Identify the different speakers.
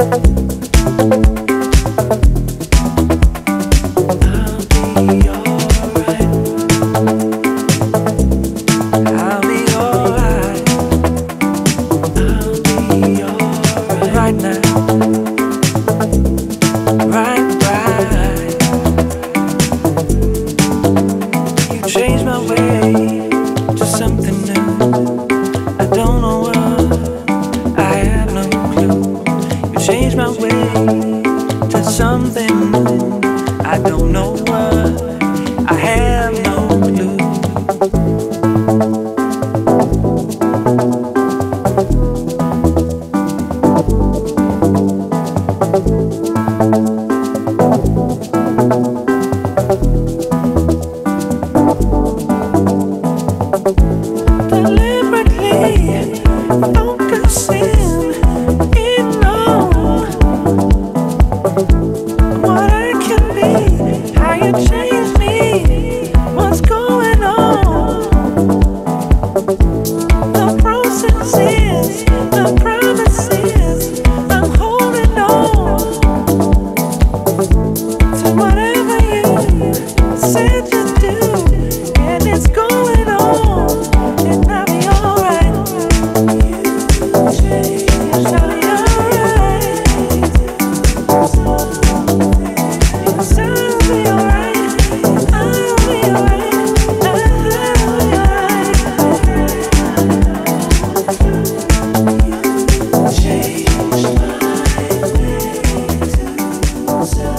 Speaker 1: Thank you. something. I don't know what. I have no clue. Thank Change my way to